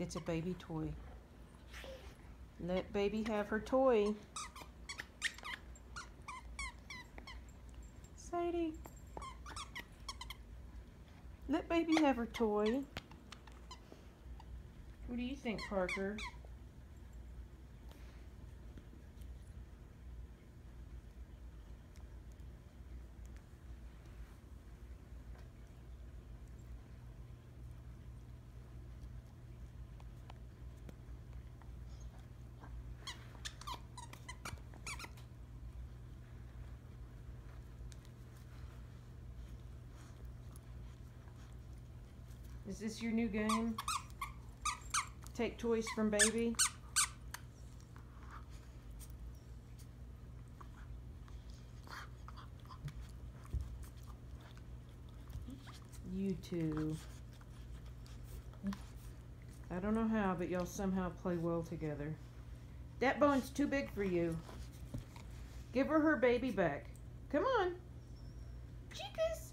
It's a baby toy. Let baby have her toy. Sadie. Let baby have her toy. What do you think, Parker? Is this your new game? Take toys from baby? You two. I don't know how, but y'all somehow play well together. That bone's too big for you. Give her her baby back. Come on. Chicas.